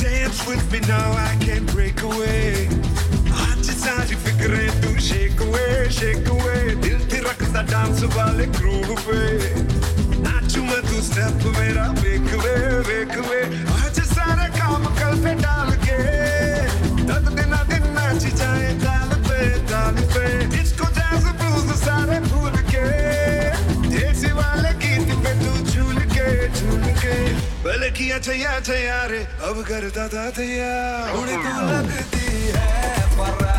Dance with me now, I can't break away. Aaj saari fikre tu shake away, shake away. Dil thi rakhta dance wale groove pe. Na chuma tu step mera, break away, away. Chaiyya Chaiyya रे अब करता था तैयार। उड़ी तू लगती है पराठा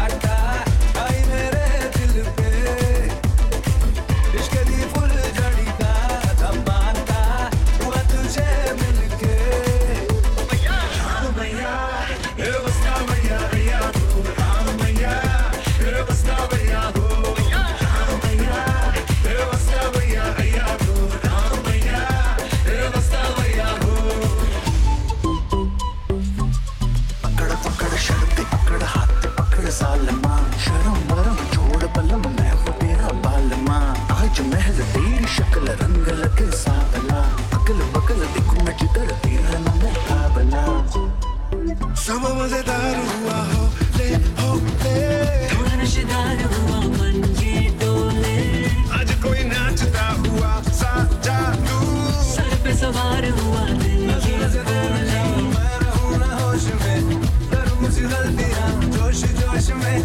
समा मज़ेदार हुआ हो ले हो ले थोड़ा नशेदार हुआ मन ये डोले आज कोई नाचता हुआ सा जादू सर पे सवार हुआ दिल मज़ेदार मैं रहूँ ना होश में करूँ मुझे गलतियाँ जोश जोश में